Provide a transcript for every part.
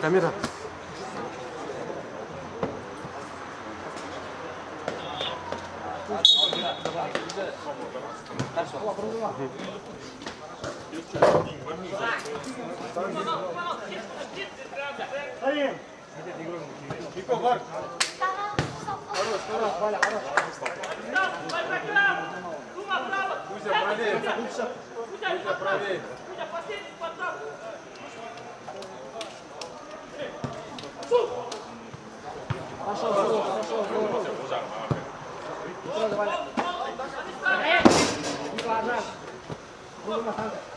ダメだ。طيب يكو برك خلاص خلاص بلا خلاص Кузя, правее! Кузя, правее! Кузя, последний контакт! Пошел, пошел, пошел! Пошел, давай! Не ложись! Будем на танках!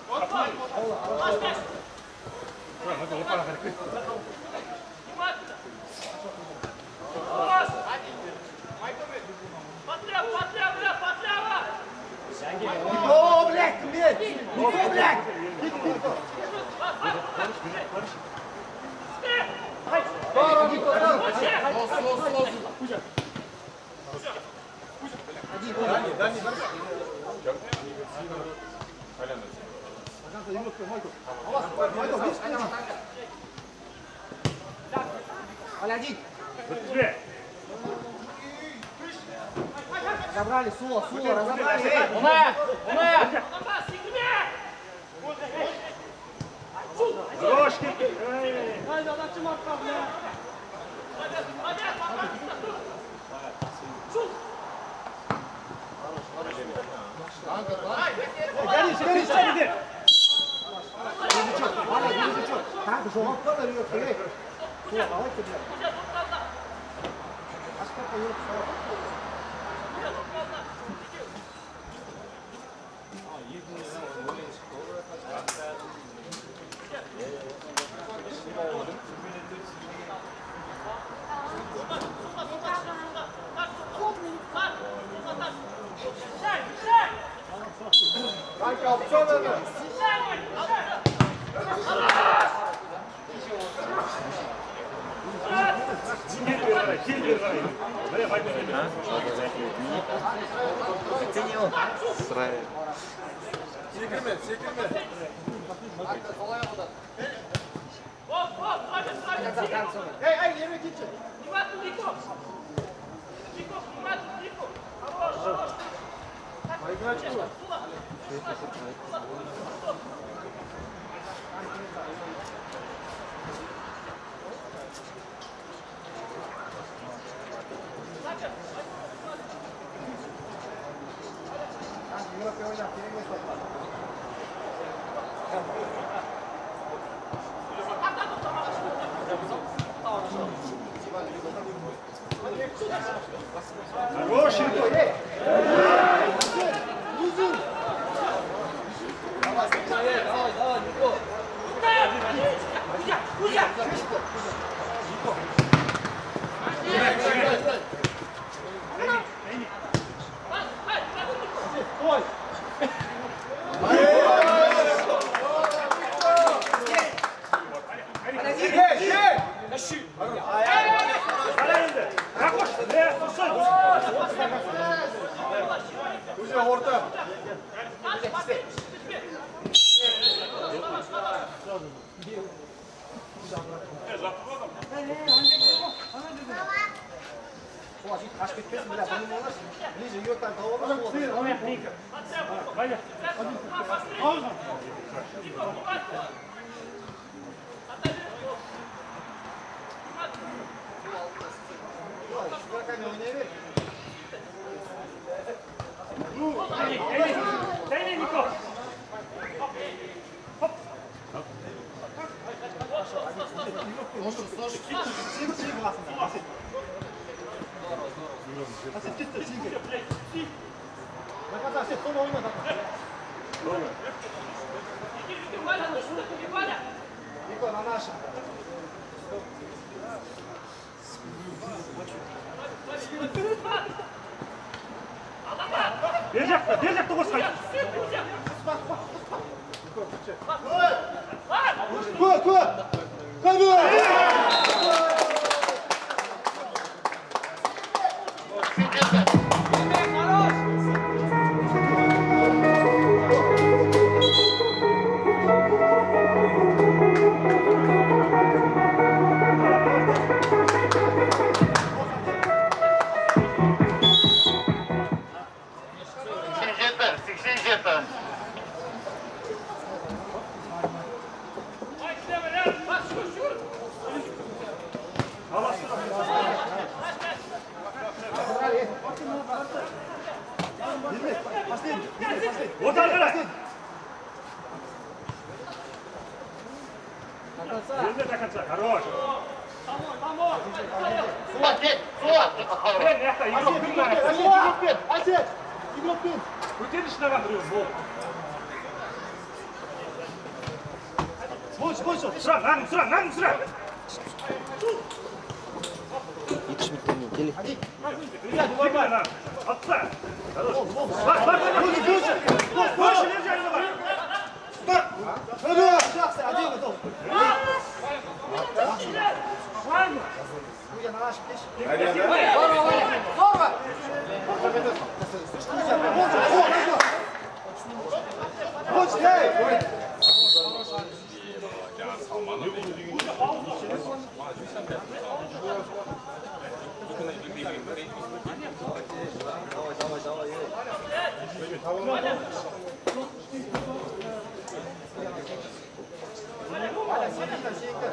Один. Дальний, дальний, дальний. Аляна, Камера. Разобрали, Сула, Сула, разобрали. 五十九，完了五十九，咱不说，到了那个回来，给我好好准备。还是不用说。啊，一公里让我努力，偶尔还打三。我们准备的都是。Thank you. Жопа дает, эй. Сула, давай тебе. А сколько минут? Срай. Эй, эй, не идите. Хороший! бер жақта бер жақта қоршай көп көп көп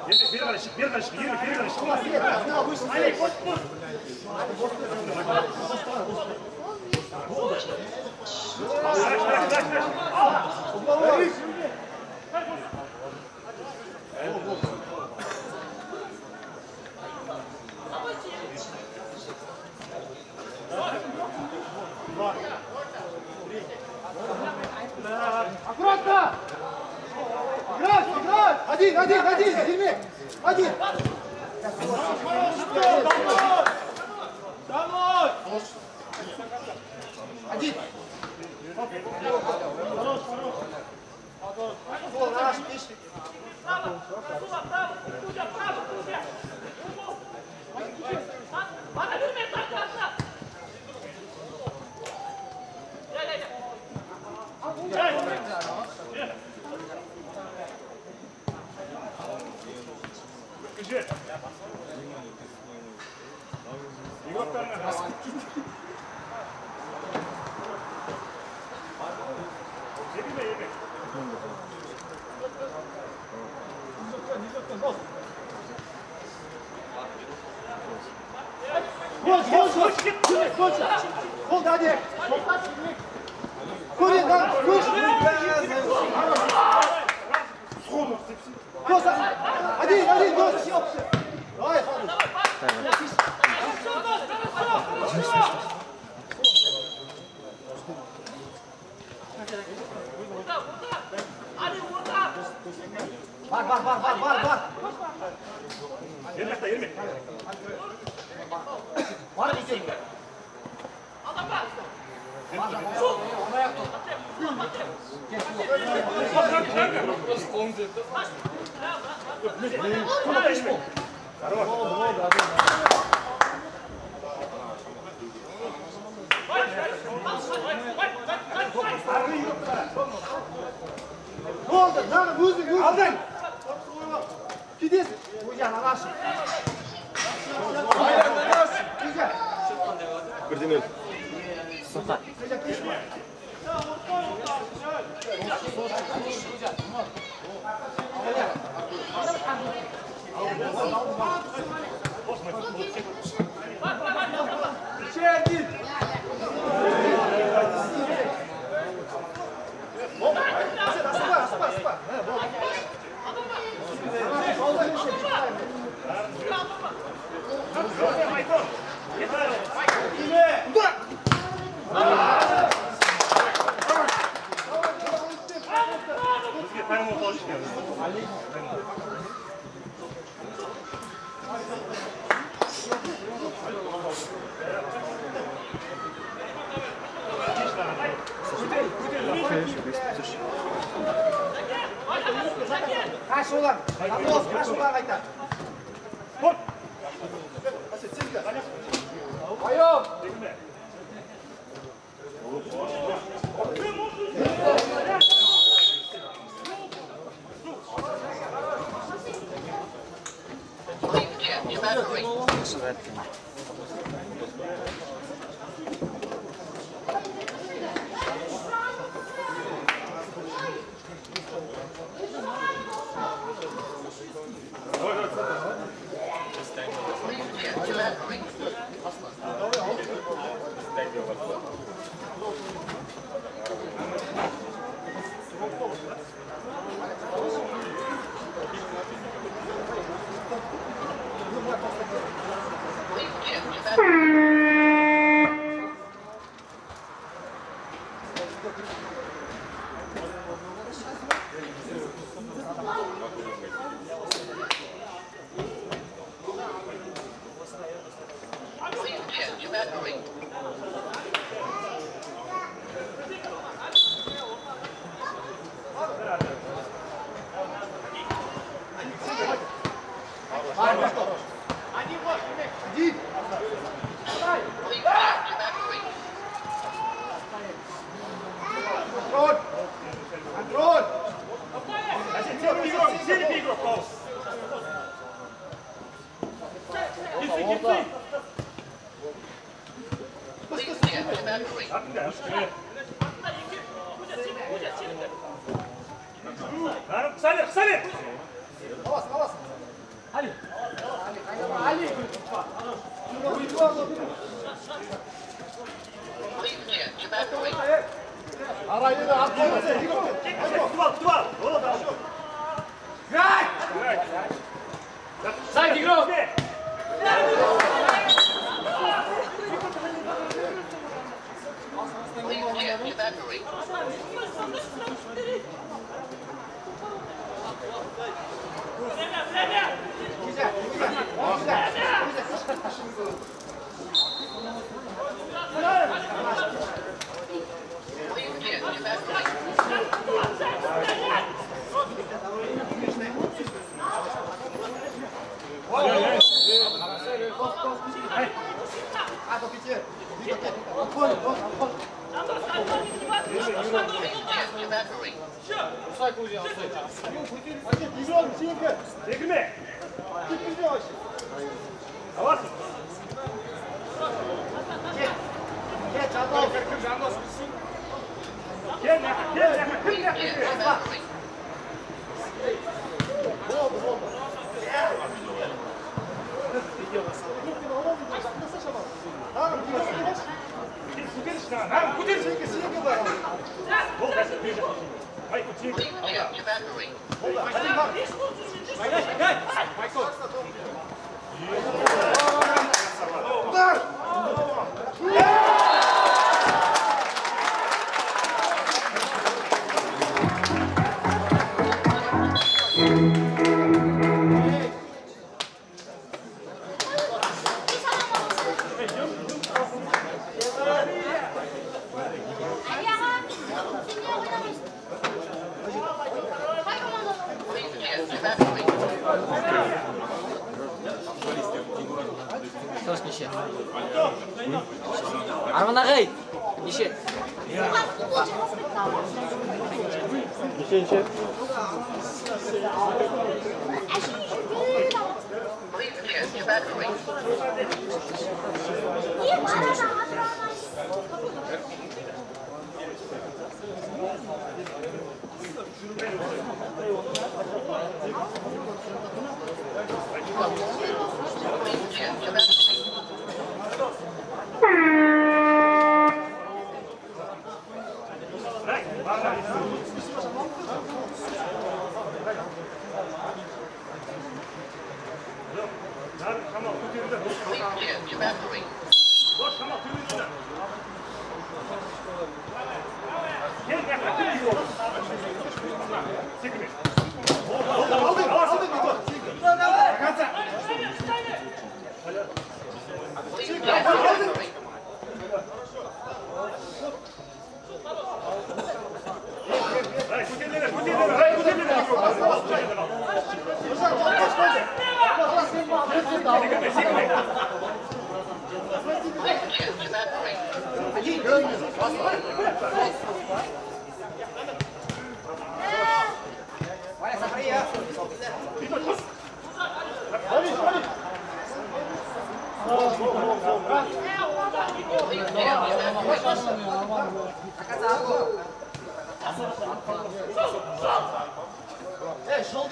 Birkaç, birkaç, birkaç, birkaç, birkaç. Ali, koş, koş. Kaç, kaç, kaç, kaç. soldan. A todos, más soldan, ahí está. ¡Gol! ¡Ayón! Evacuate. Okay. Yeah. Gel, gel, gel. You're battering.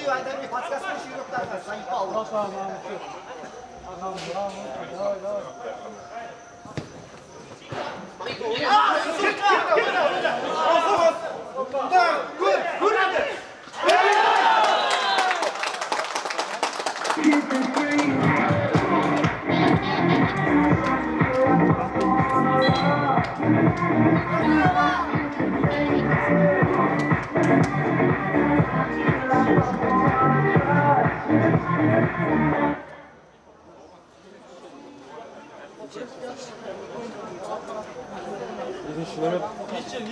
Айдарбек, подсказка жүйріктарға Сайпал. Ағам, ағам, давай, давай. Удар, гол, көреді. Thank you. sa ich pal. Please, Jen,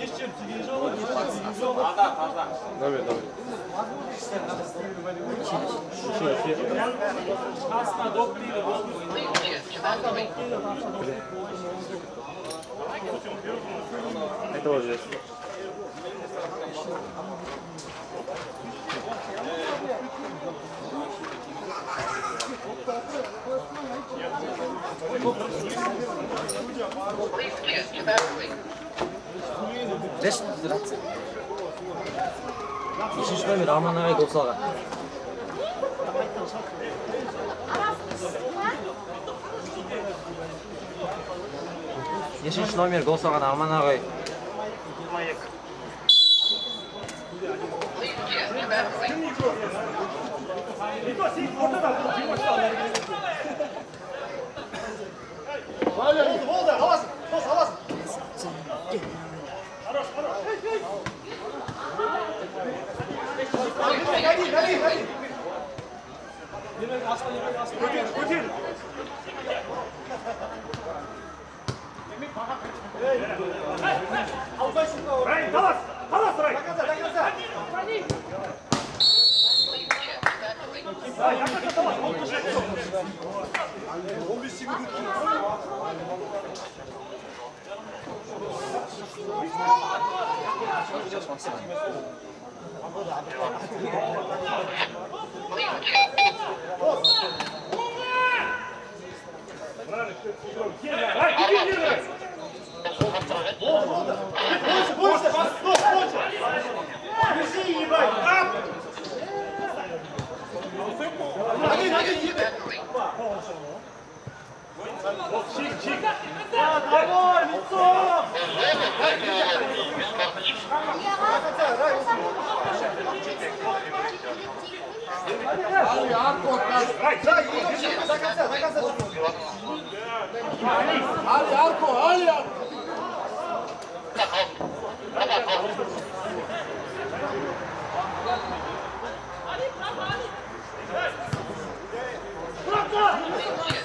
get back to the ring. Please, Jen, get back to the ring. Это вот здесь. Please, Jen, get back тест номер арман ағай қол салған нешінші номер гол салған арман ағай Гони, гони, гони. Рай, талас! Талас, Рай! До конца, до конца. Please, Jen, get back to the Hadi hadi iyi be. Ali Arko, ali Arko! Ali, bravo, ali! Bravo!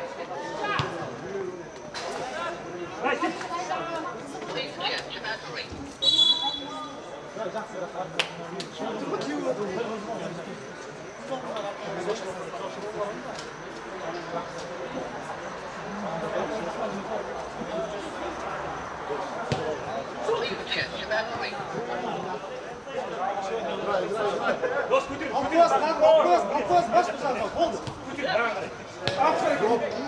Aferin. Aferin.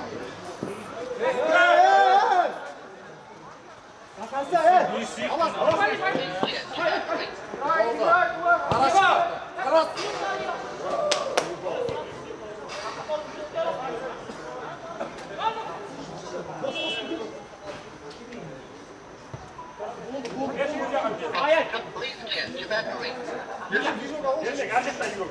Hayır. Please get to that point. Gerçekten yok.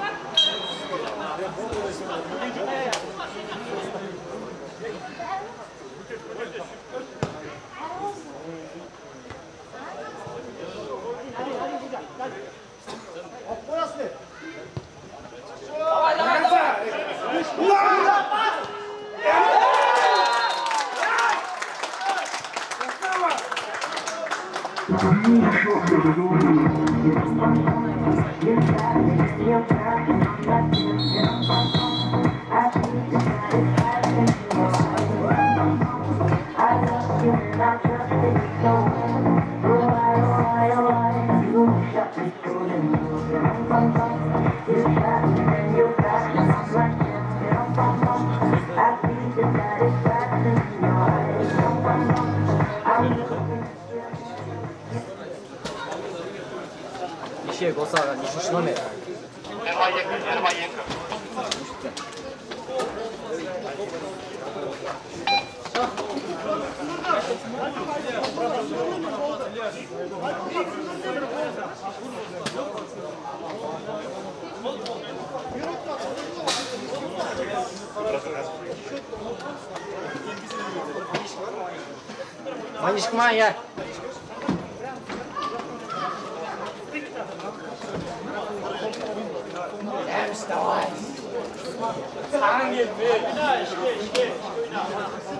What? Thank you. Manişkman ya. Selbst da. Angel, ich gehe, ich gehe, ich gehe.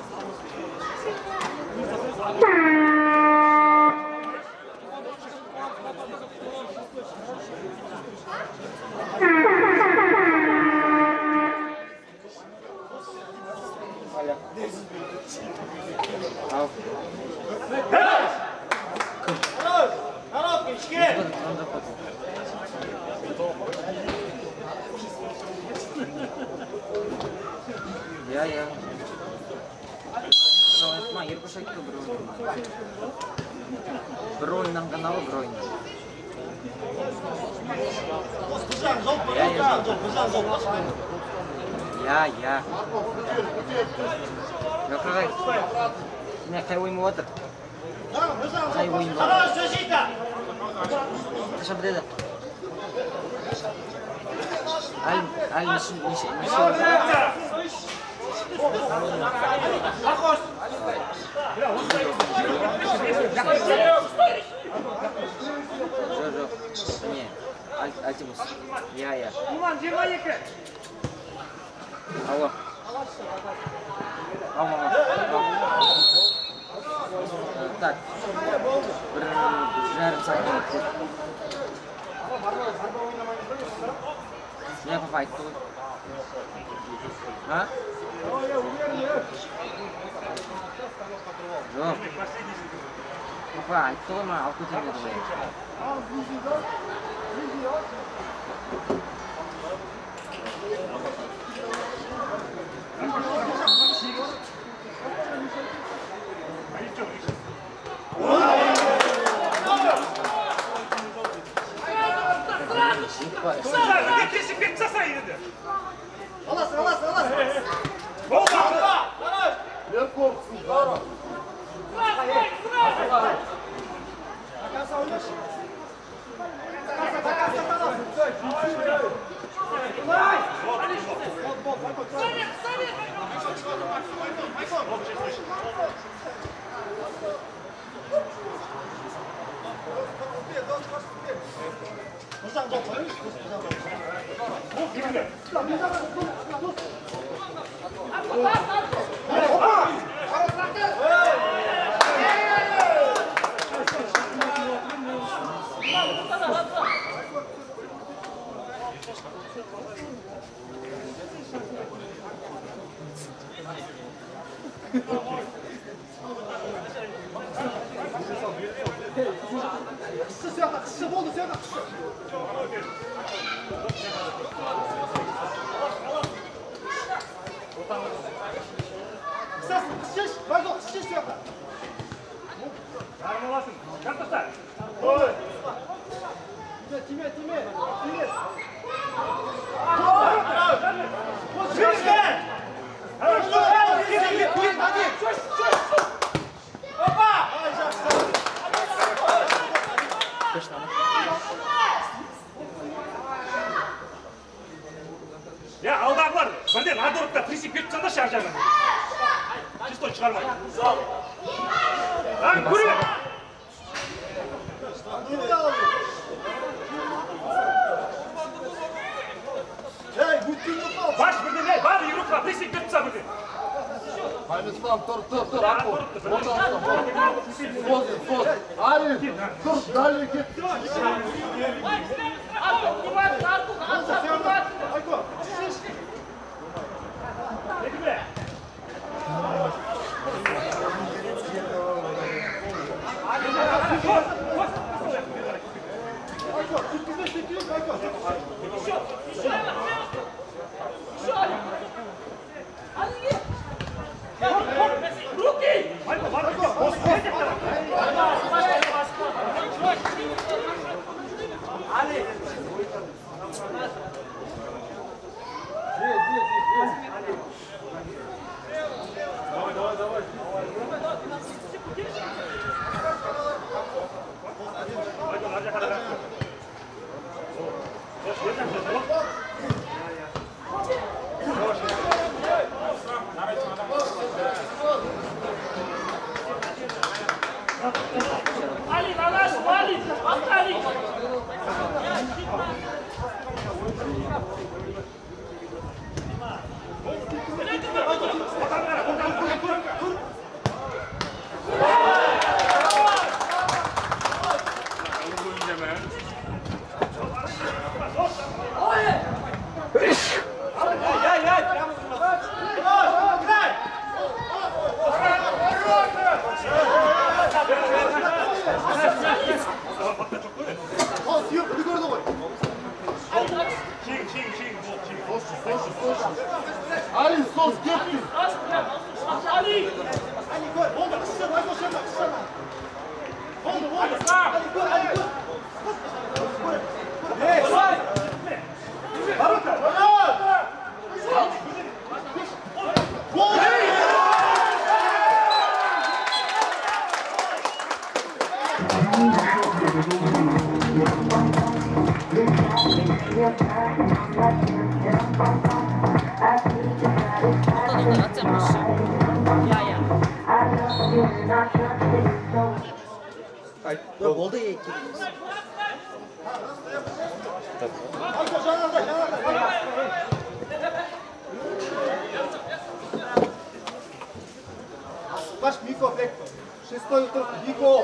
الخطر اي وين خلاص جيتا تشبد هذا اي اي مش مش مش اخوش Жо-жо, не, Альтимус, я-я. tak bergerak sakit. Siapa fight tuh? Hah? Loh. Apa itu mah aku tinggal dulu. Thank you. Vai. Sarada, tem que esse peito essa saída. Olha lá, olha lá, olha lá. Vamos lá, vamos lá. Meu corpo, bora. Vai, vai, vai. Vai, casa olha. Casa, casa, tá lá. Vai. Vai, vai, vai. Sai, sai. Vai, vai, vai. Vai, vai, vai. Thank you. Masz Miko, Miko! Wszystko jutro, Miko!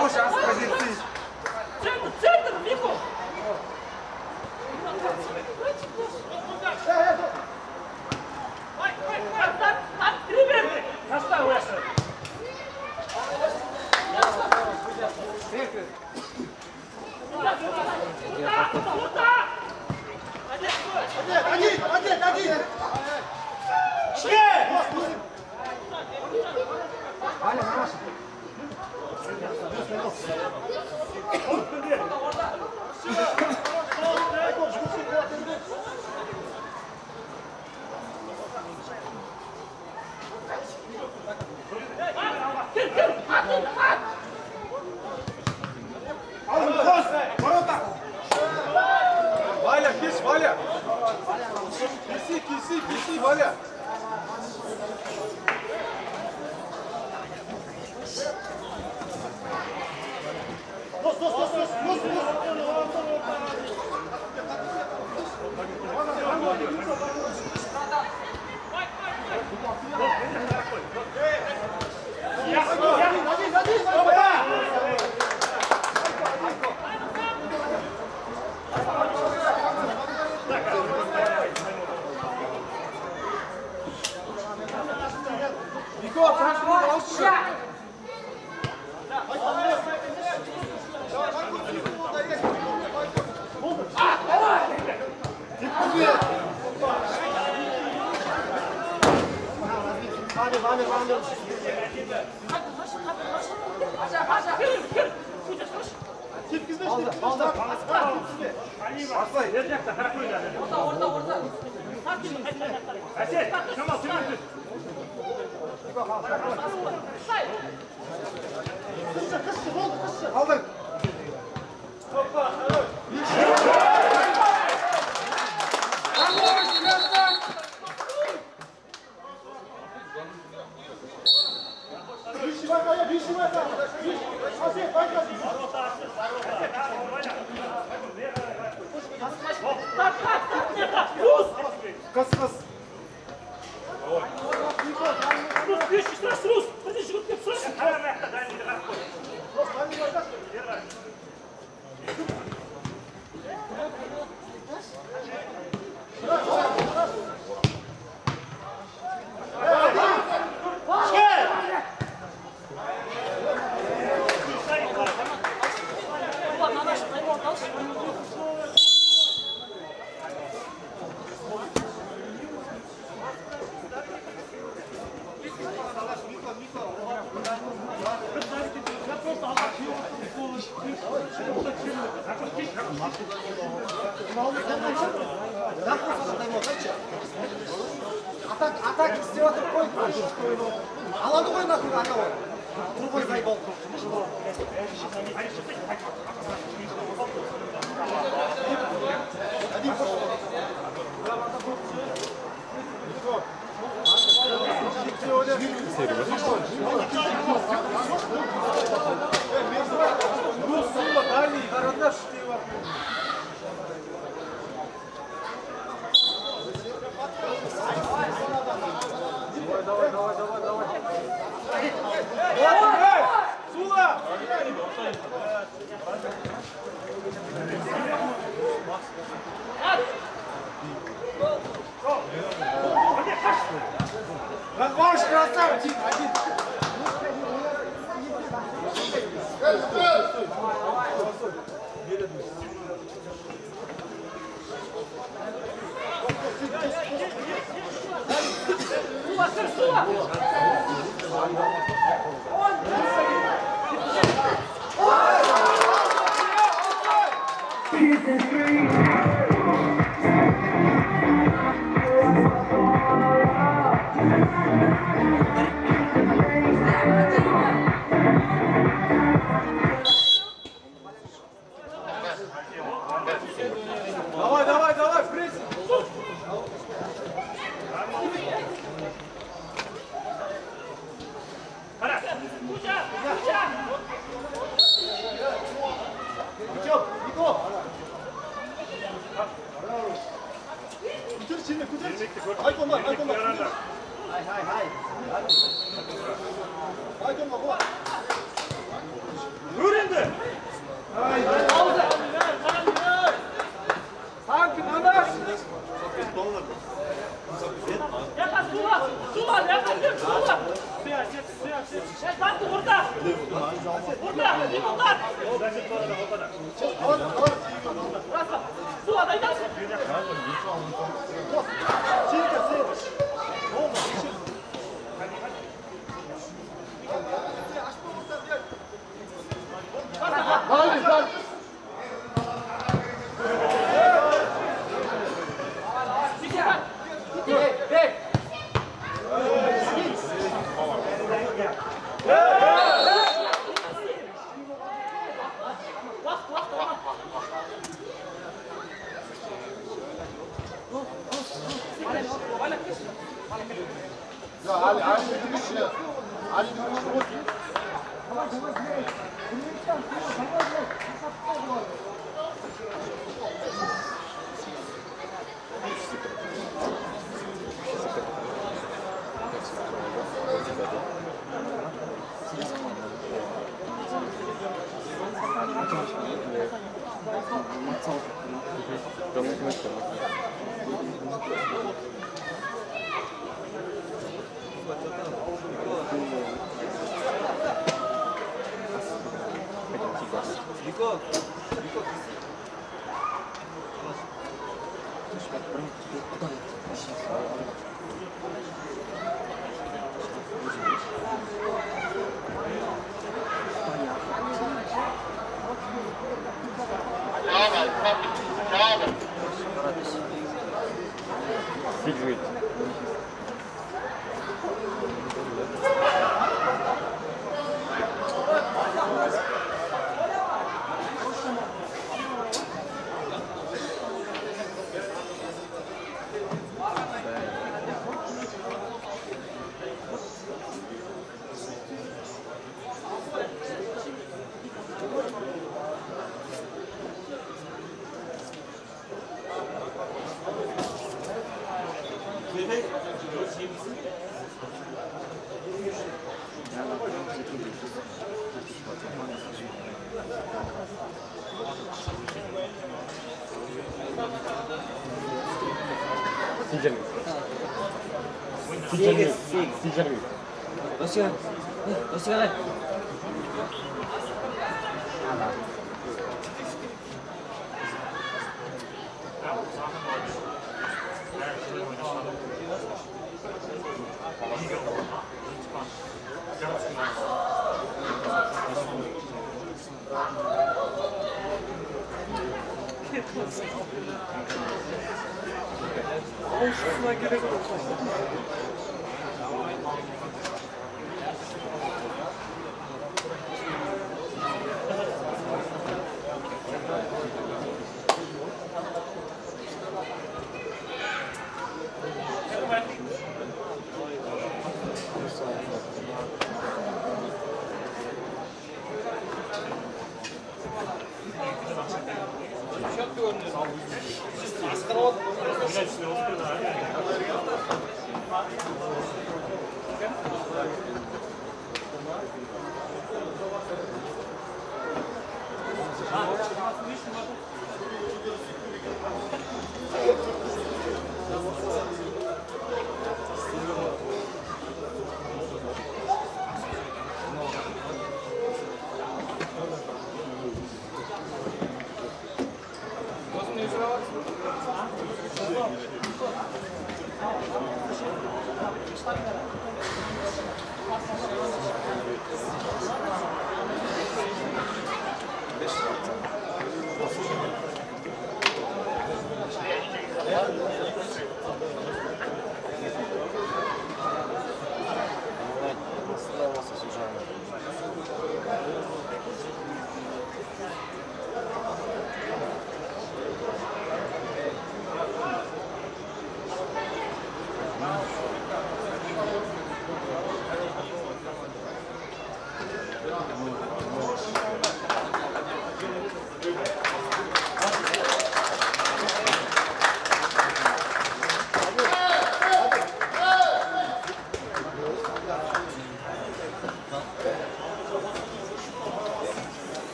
Michael, Мико. Центр, центр, Мико! Ребята! Таста уясы. Один, один, один. Валя, 十个十个十个十个十个 Vai rotar, vai rotar. 穴どこになってるかあんたこれ最高。Размаш, красавчик! Один. Давай, Sieges, Sieges. Sicherlich. Was hier? Was hier? Ausschlag geregelt.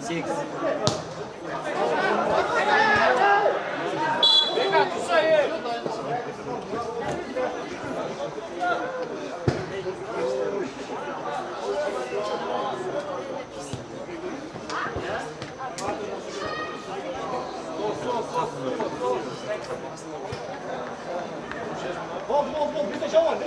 Six. Vem isso aí! Thank you. Bom, bom, bom, bitte schauen.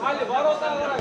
Hadi var o tarafa.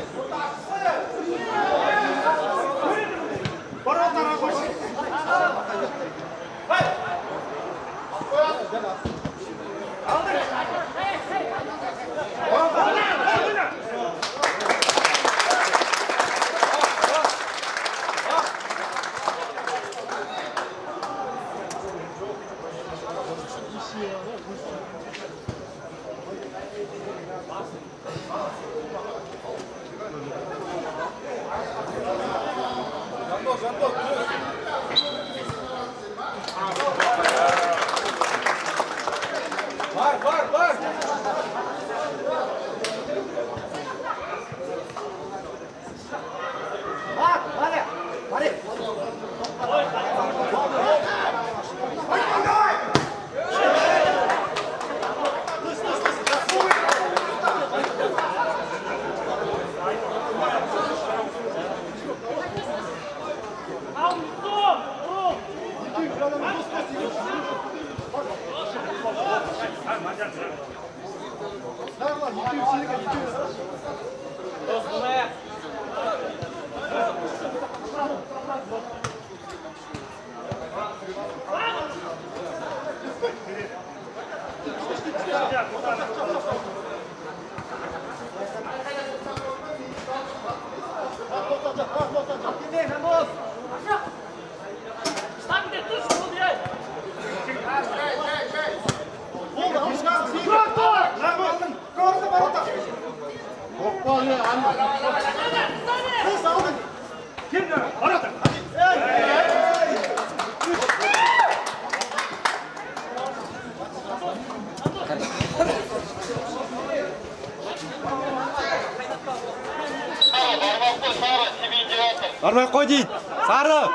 Бармай қой дейді. Сары.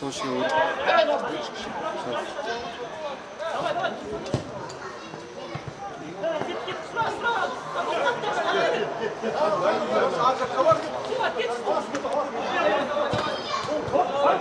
Точно вот. Давай, давай. Кет, кет, Хорош!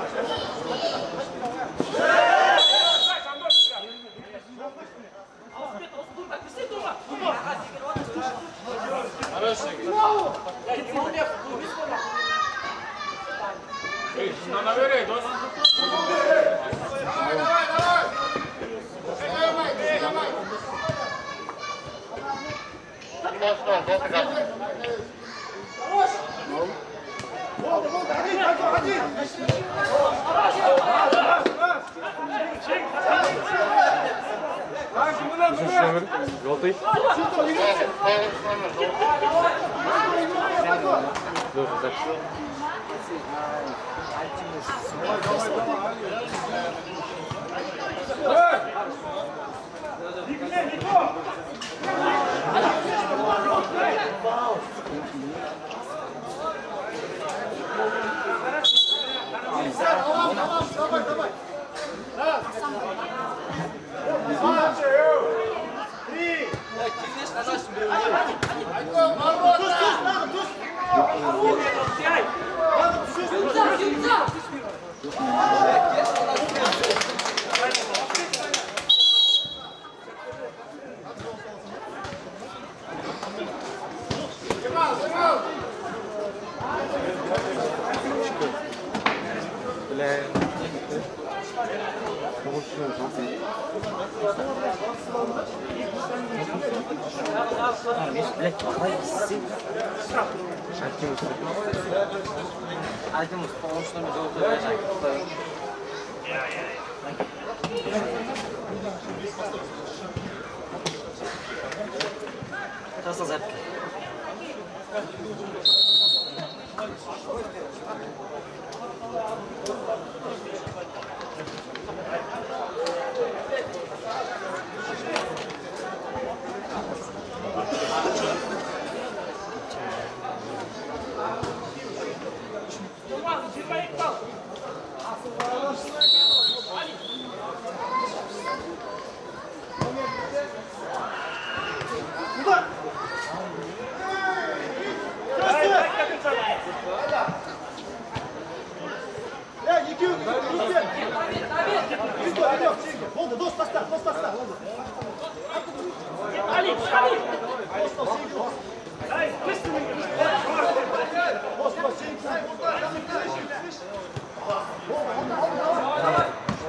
Yoltayım. Dur, bak. Dikle, Niko! Wow!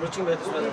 rutinga etmadi